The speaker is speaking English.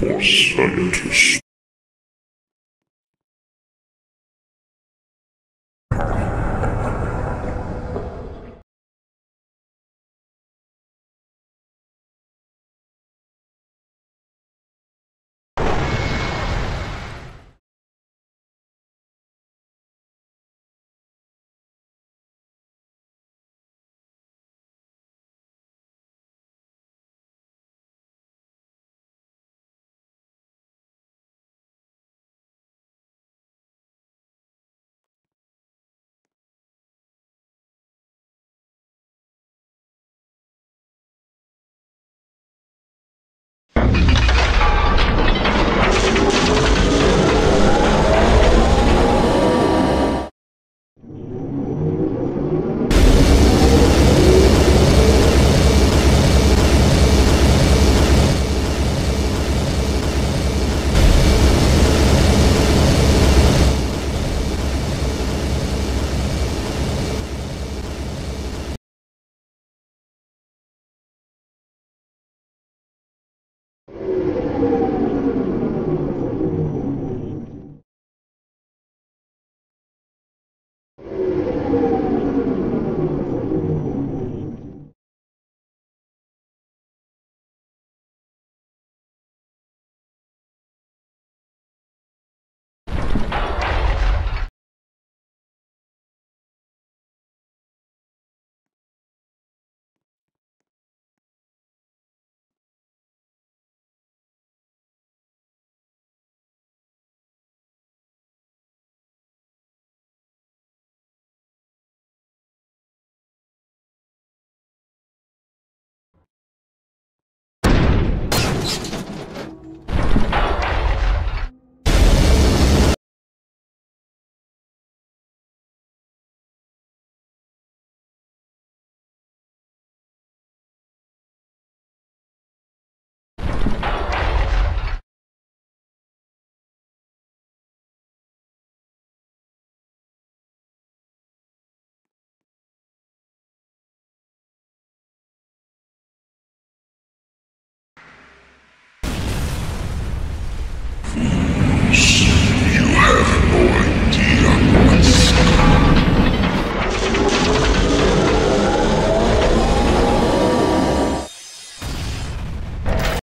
For scientists.